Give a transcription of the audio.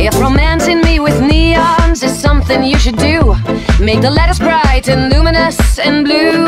If romancing me with neons is something you should do, make the letters bright and luminous and blue.